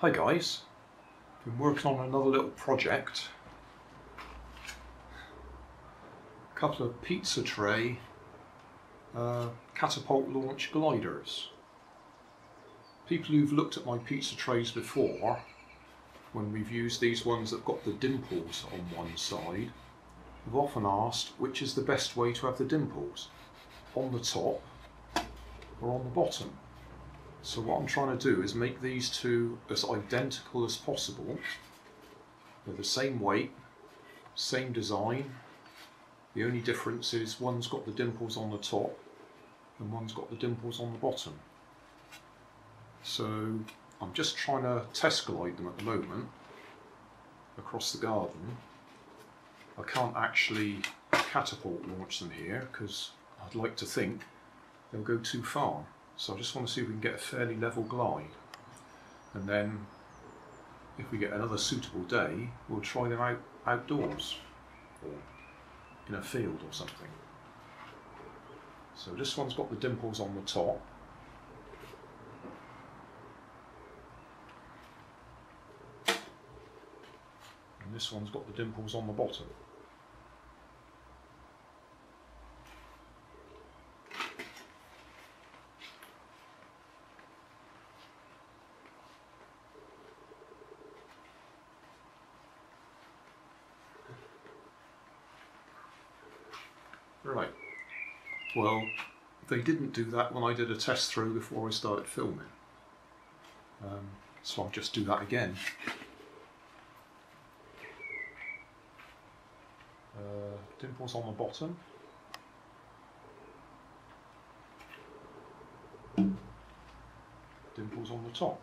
Hi guys, been working on another little project. A couple of pizza tray uh, catapult launch gliders. People who've looked at my pizza trays before, when we've used these ones that have got the dimples on one side, have often asked which is the best way to have the dimples, on the top or on the bottom. So what I'm trying to do is make these two as identical as possible. They're the same weight, same design. The only difference is one's got the dimples on the top and one's got the dimples on the bottom. So I'm just trying to test glide them at the moment across the garden. I can't actually catapult launch them here because I'd like to think they'll go too far. So I just want to see if we can get a fairly level glide. And then if we get another suitable day, we'll try them out outdoors or in a field or something. So this one's got the dimples on the top. And this one's got the dimples on the bottom. Right. Well, they didn't do that when I did a test through before I started filming. Um, so I'll just do that again. Uh, dimples on the bottom. Dimples on the top.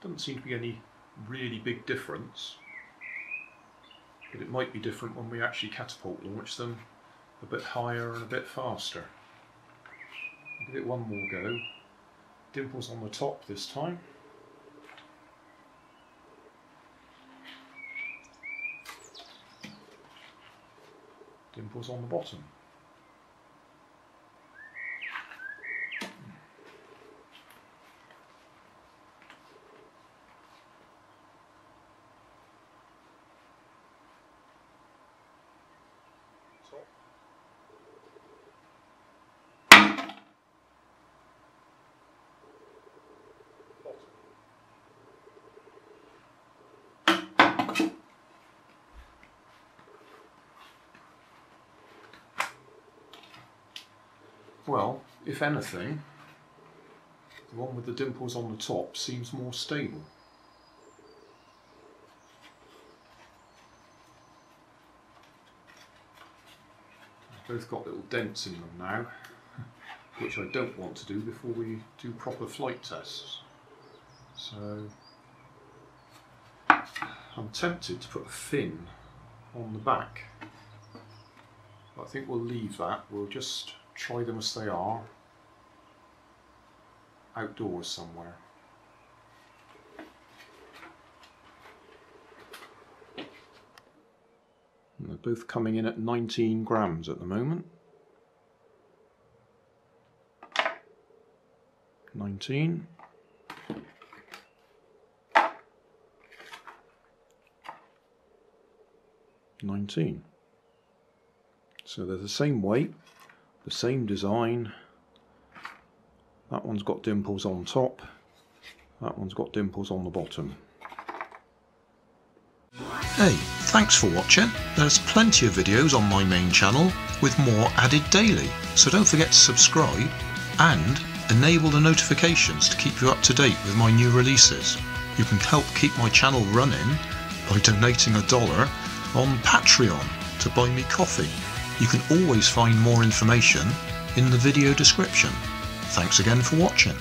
Doesn't seem to be any really big difference. But it might be different when we actually catapult launch them a bit higher and a bit faster. I'll give it one more go. Dimples on the top this time. Dimples on the bottom. Well, if anything, the one with the dimples on the top seems more stable. both got little dents in them now, which I don't want to do before we do proper flight tests. So I'm tempted to put a fin on the back. I think we'll leave that. We'll just try them as they are oh, outdoors somewhere. And they're both coming in at 19 grams at the moment. 19. Nineteen. So they're the same weight, the same design. That one's got dimples on top. That one's got dimples on the bottom. Hey, thanks for watching. There's plenty of videos on my main channel with more added daily, so don't forget to subscribe and enable the notifications to keep you up to date with my new releases. You can help keep my channel running by donating a dollar on Patreon to buy me coffee. You can always find more information in the video description. Thanks again for watching.